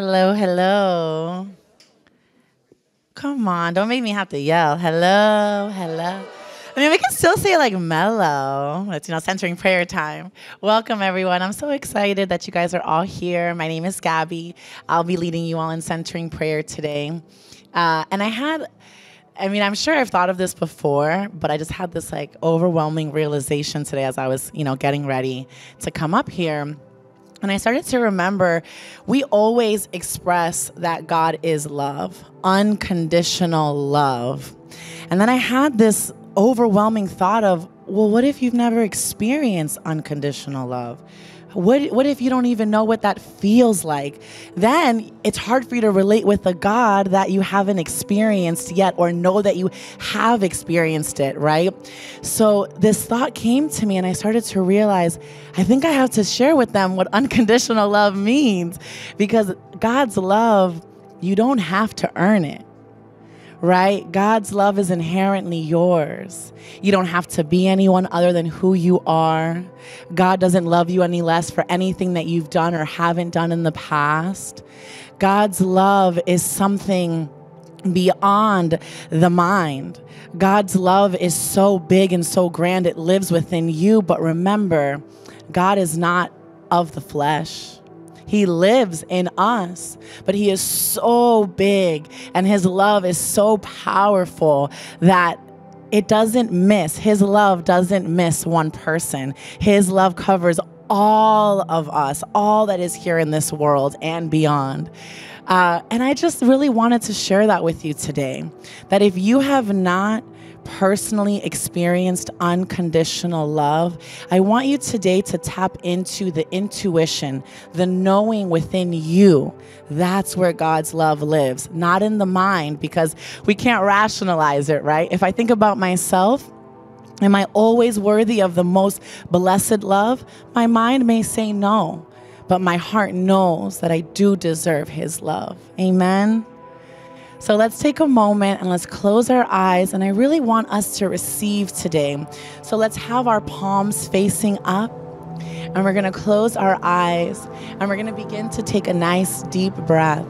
Hello, hello. Come on, don't make me have to yell. Hello, hello. I mean, we can still say like mellow. It's, you know, centering prayer time. Welcome, everyone. I'm so excited that you guys are all here. My name is Gabby. I'll be leading you all in centering prayer today. Uh, and I had, I mean, I'm sure I've thought of this before, but I just had this like overwhelming realization today as I was, you know, getting ready to come up here and I started to remember we always express that God is love, unconditional love. And then I had this overwhelming thought of, well, what if you've never experienced unconditional love? What, what if you don't even know what that feels like? Then it's hard for you to relate with a God that you haven't experienced yet or know that you have experienced it, right? So this thought came to me and I started to realize I think I have to share with them what unconditional love means because God's love, you don't have to earn it right? God's love is inherently yours. You don't have to be anyone other than who you are. God doesn't love you any less for anything that you've done or haven't done in the past. God's love is something beyond the mind. God's love is so big and so grand, it lives within you. But remember, God is not of the flesh. He lives in us, but He is so big and His love is so powerful that it doesn't miss. His love doesn't miss one person. His love covers all of us, all that is here in this world and beyond. Uh, and I just really wanted to share that with you today. That if you have not personally experienced unconditional love, I want you today to tap into the intuition, the knowing within you. That's where God's love lives, not in the mind, because we can't rationalize it, right? If I think about myself, Am I always worthy of the most blessed love? My mind may say no, but my heart knows that I do deserve His love. Amen. So let's take a moment and let's close our eyes. And I really want us to receive today. So let's have our palms facing up. And we're going to close our eyes. And we're going to begin to take a nice deep breath.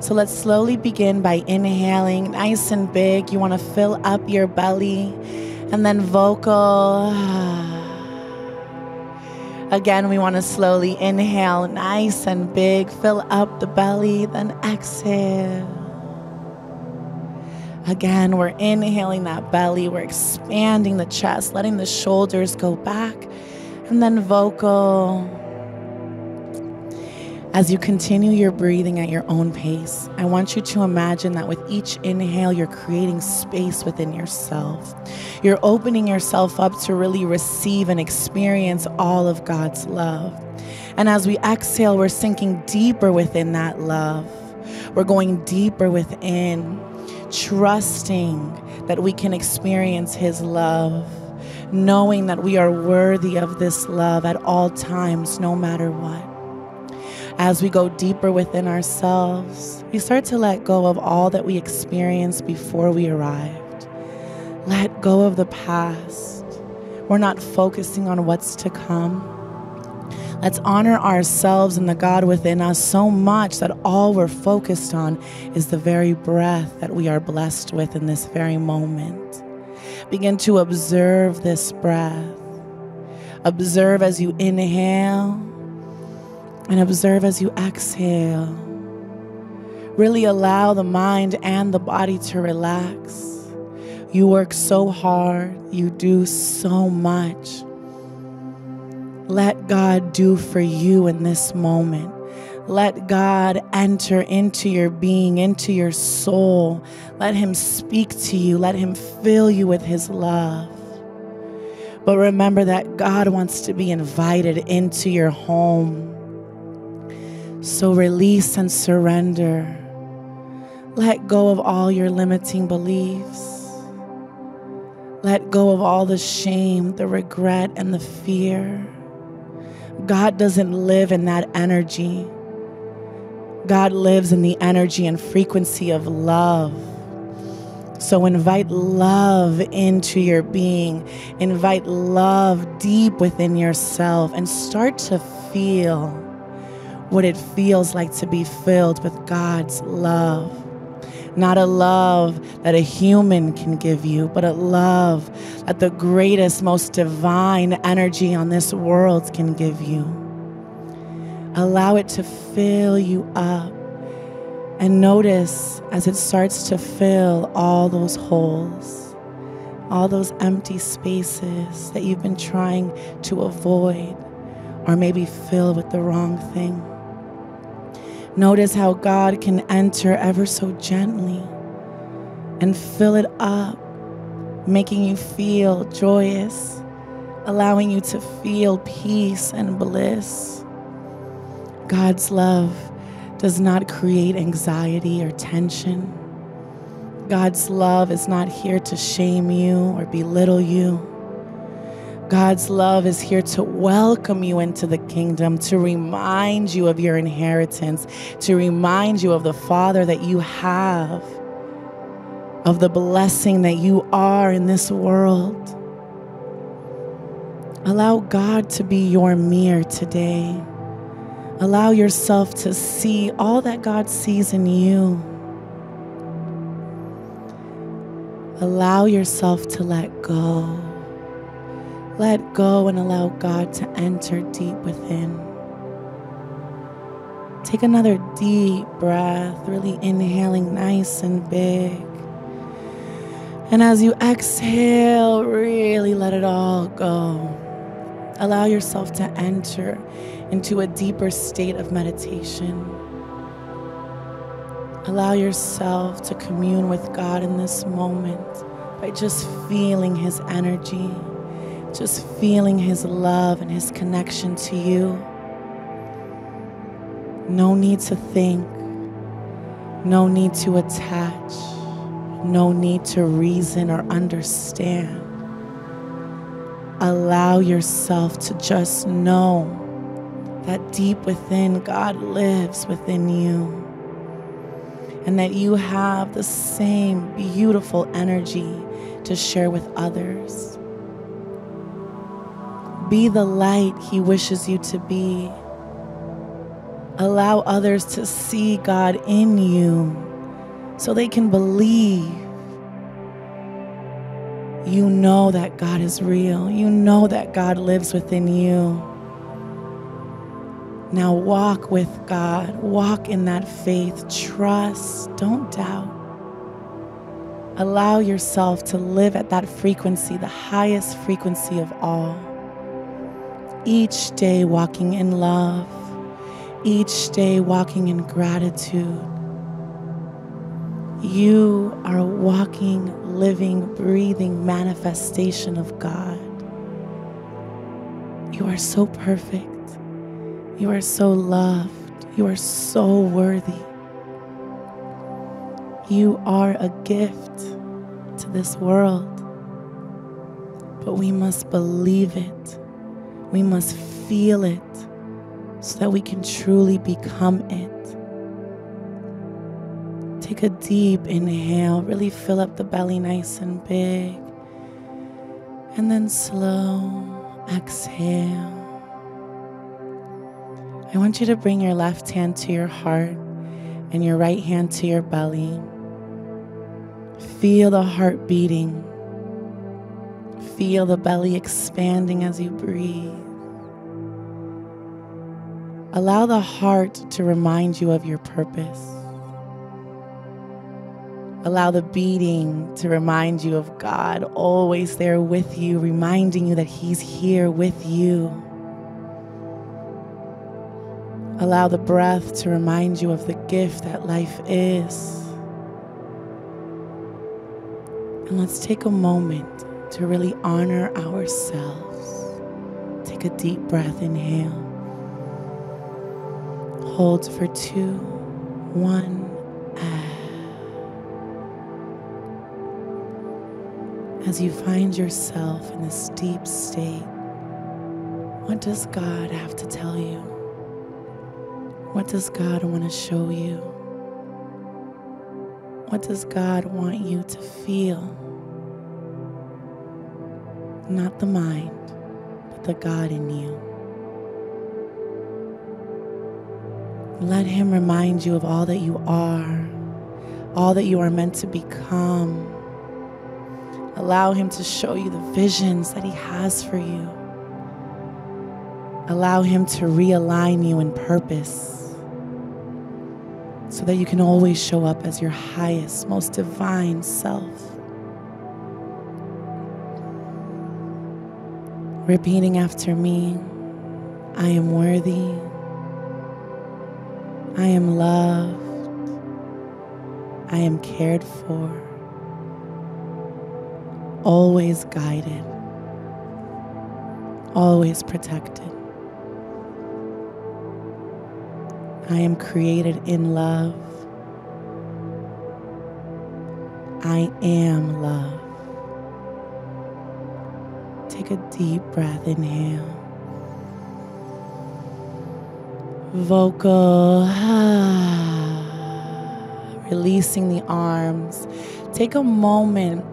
So let's slowly begin by inhaling nice and big. You want to fill up your belly and then vocal. Again, we want to slowly inhale nice and big, fill up the belly, then exhale. Again, we're inhaling that belly, we're expanding the chest, letting the shoulders go back, and then vocal. As you continue your breathing at your own pace, I want you to imagine that with each inhale, you're creating space within yourself. You're opening yourself up to really receive and experience all of God's love. And as we exhale, we're sinking deeper within that love. We're going deeper within trusting that we can experience His love, knowing that we are worthy of this love at all times, no matter what. As we go deeper within ourselves, we start to let go of all that we experienced before we arrived. Let go of the past. We're not focusing on what's to come Let's honor ourselves and the God within us so much that all we're focused on is the very breath that we are blessed with in this very moment. Begin to observe this breath. Observe as you inhale and observe as you exhale. Really allow the mind and the body to relax. You work so hard, you do so much. Let God do for you in this moment. Let God enter into your being, into your soul. Let Him speak to you. Let Him fill you with His love. But remember that God wants to be invited into your home. So release and surrender. Let go of all your limiting beliefs. Let go of all the shame, the regret, and the fear. God doesn't live in that energy. God lives in the energy and frequency of love. So invite love into your being. Invite love deep within yourself and start to feel what it feels like to be filled with God's love. Not a love that a human can give you, but a love that the greatest, most divine energy on this world can give you. Allow it to fill you up. And notice as it starts to fill all those holes, all those empty spaces that you've been trying to avoid or maybe fill with the wrong thing. Notice how God can enter ever so gently and fill it up, making you feel joyous, allowing you to feel peace and bliss. God's love does not create anxiety or tension. God's love is not here to shame you or belittle you. God's love is here to welcome you into the kingdom, to remind you of your inheritance, to remind you of the Father that you have, of the blessing that you are in this world. Allow God to be your mirror today. Allow yourself to see all that God sees in you. Allow yourself to let go. Let go and allow God to enter deep within. Take another deep breath, really inhaling nice and big. And as you exhale, really let it all go. Allow yourself to enter into a deeper state of meditation. Allow yourself to commune with God in this moment by just feeling His energy just feeling His love and His connection to you. No need to think, no need to attach, no need to reason or understand. Allow yourself to just know that deep within God lives within you and that you have the same beautiful energy to share with others. Be the light He wishes you to be. Allow others to see God in you so they can believe. You know that God is real. You know that God lives within you. Now walk with God. Walk in that faith. Trust. Don't doubt. Allow yourself to live at that frequency, the highest frequency of all each day walking in love, each day walking in gratitude. You are a walking, living, breathing manifestation of God. You are so perfect. You are so loved. You are so worthy. You are a gift to this world, but we must believe it we must feel it so that we can truly become it. Take a deep inhale, really fill up the belly nice and big. And then slow exhale. I want you to bring your left hand to your heart and your right hand to your belly. Feel the heart beating. Feel the belly expanding as you breathe. Allow the heart to remind you of your purpose. Allow the beating to remind you of God always there with you, reminding you that He's here with you. Allow the breath to remind you of the gift that life is. And let's take a moment to really honor ourselves. Take a deep breath, inhale. Hold for two, one, ah. As you find yourself in this deep state, what does God have to tell you? What does God want to show you? What does God want you to feel? Not the mind, but the God in you. Let Him remind you of all that you are, all that you are meant to become. Allow Him to show you the visions that He has for you. Allow Him to realign you in purpose so that you can always show up as your highest, most divine self. Repeating after me I am worthy. I am loved. I am cared for. Always guided. Always protected. I am created in love. I am love. Take a deep breath, inhale. Vocal. Releasing the arms. Take a moment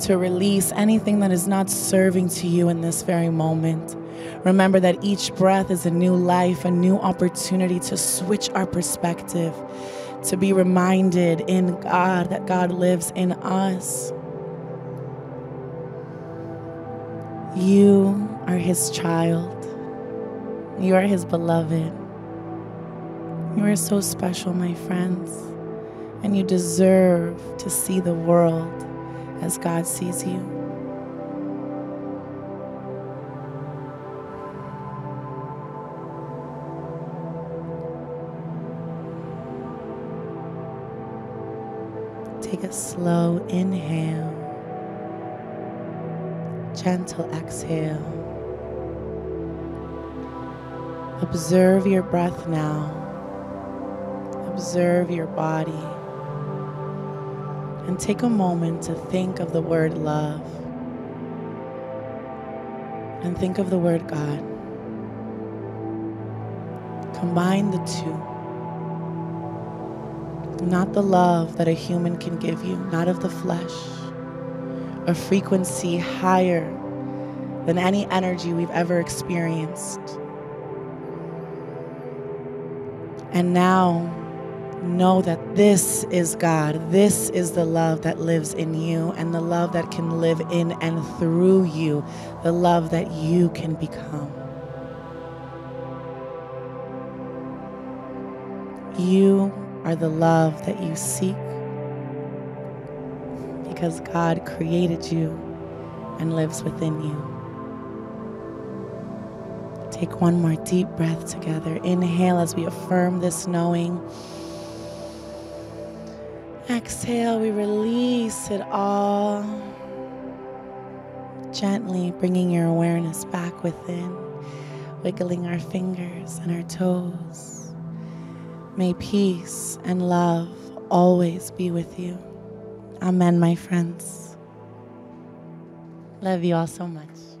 to release anything that is not serving to you in this very moment. Remember that each breath is a new life, a new opportunity to switch our perspective, to be reminded in God that God lives in us. You are His child, you are His beloved. You are so special, my friends, and you deserve to see the world as God sees you. Take a slow inhale, gentle exhale. Observe your breath now. Observe your body. And take a moment to think of the word love. And think of the word God. Combine the two. Not the love that a human can give you, not of the flesh, a frequency higher than any energy we've ever experienced. And now, know that this is God. This is the love that lives in you and the love that can live in and through you, the love that you can become. You are the love that you seek because God created you and lives within you. Take one more deep breath together. Inhale as we affirm this knowing. Exhale, we release it all. Gently bringing your awareness back within, wiggling our fingers and our toes. May peace and love always be with you. Amen, my friends. Love you all so much.